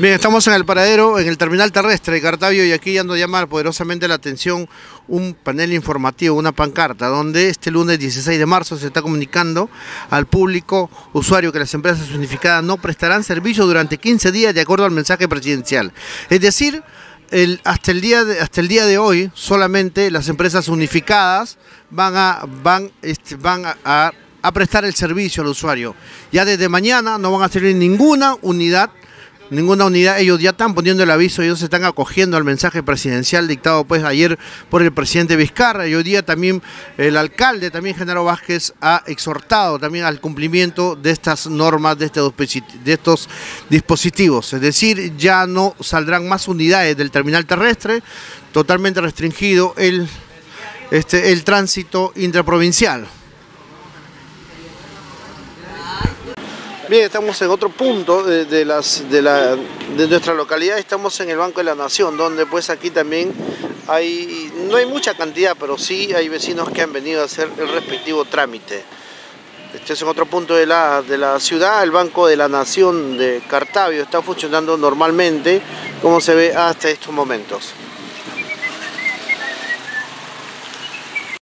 Bien, estamos en el paradero, en el terminal terrestre de Cartavio y aquí ando a llamar poderosamente la atención un panel informativo, una pancarta, donde este lunes 16 de marzo se está comunicando al público usuario que las empresas unificadas no prestarán servicio durante 15 días de acuerdo al mensaje presidencial. Es decir, hasta, el día de, hasta el día de hoy solamente las empresas unificadas van a, van, este, van a, prestar el servicio al usuario. Ya desde mañana no van a tener ninguna unidad ninguna unidad, ellos ya están poniendo el aviso, ellos se están acogiendo al mensaje presidencial dictado pues ayer por el presidente Vizcarra. Y hoy día también el alcalde, también Genaro Vázquez, ha exhortado también al cumplimiento de estas normas, de, de estos dispositivos, es decir, ya no saldrán más unidades del terminal terrestre, totalmente restringido el, este, el tránsito intraprovincial. Bien, estamos en otro punto de, nuestra localidad, estamos en el Banco de la Nación, donde pues aquí también hay, no hay mucha cantidad, pero sí hay vecinos que han venido a hacer el respectivo trámite. Este es en otro punto de la, de la ciudad, el Banco de la Nación de Cartavio está funcionando normalmente, como se ve hasta estos momentos.